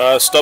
Uh, stop